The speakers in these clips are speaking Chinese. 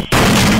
Yeah.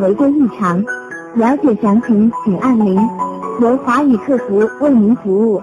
违规异常，了解详情请按零，由华语客服为您服务。